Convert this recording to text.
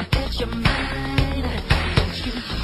Forget your mind. Don't you